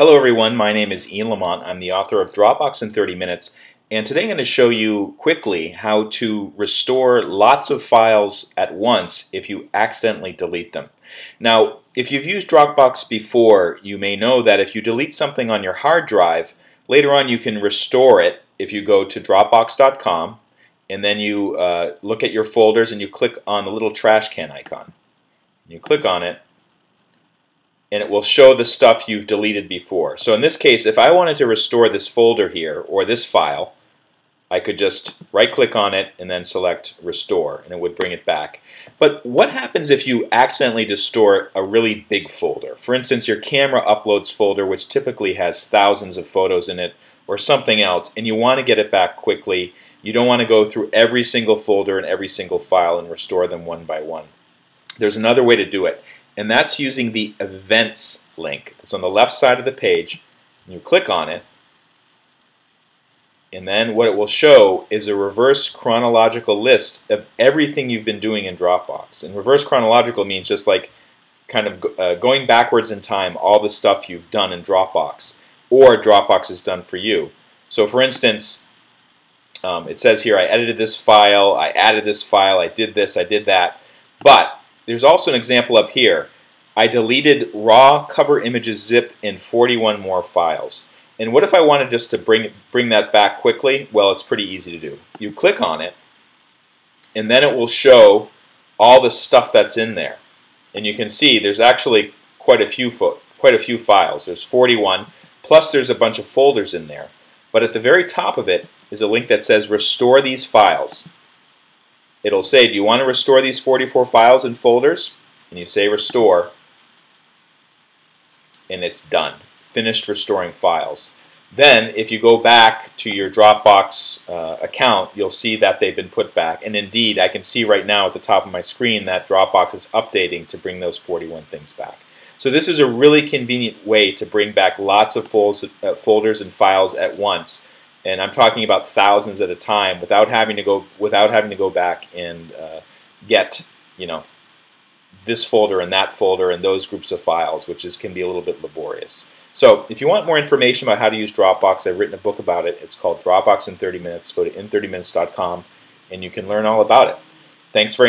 Hello everyone, my name is Ian Lamont. I'm the author of Dropbox in 30 Minutes and today I'm going to show you quickly how to restore lots of files at once if you accidentally delete them. Now if you've used Dropbox before you may know that if you delete something on your hard drive later on you can restore it if you go to dropbox.com and then you uh, look at your folders and you click on the little trash can icon. You click on it and it will show the stuff you've deleted before. So in this case, if I wanted to restore this folder here, or this file, I could just right-click on it and then select Restore, and it would bring it back. But what happens if you accidentally distort a really big folder? For instance, your camera uploads folder, which typically has thousands of photos in it, or something else, and you want to get it back quickly. You don't want to go through every single folder and every single file and restore them one by one. There's another way to do it and that's using the events link. It's on the left side of the page. And You click on it, and then what it will show is a reverse chronological list of everything you've been doing in Dropbox. And reverse chronological means just like kind of uh, going backwards in time, all the stuff you've done in Dropbox, or Dropbox has done for you. So for instance, um, it says here, I edited this file, I added this file, I did this, I did that. But there's also an example up here. I deleted raw cover images zip in 41 more files. And what if I wanted just to bring, bring that back quickly? Well, it's pretty easy to do. You click on it, and then it will show all the stuff that's in there. And you can see there's actually quite a few quite a few files. There's 41, plus there's a bunch of folders in there. But at the very top of it is a link that says restore these files it'll say, do you want to restore these 44 files and folders? And you say restore, and it's done. Finished restoring files. Then, if you go back to your Dropbox uh, account, you'll see that they've been put back. And indeed, I can see right now at the top of my screen that Dropbox is updating to bring those 41 things back. So this is a really convenient way to bring back lots of uh, folders and files at once and I'm talking about thousands at a time without having to go without having to go back and uh, get you know this folder and that folder and those groups of files, which is can be a little bit laborious. So if you want more information about how to use Dropbox, I've written a book about it. It's called Dropbox in 30 Minutes. Go to in30minutes.com and you can learn all about it. Thanks very much.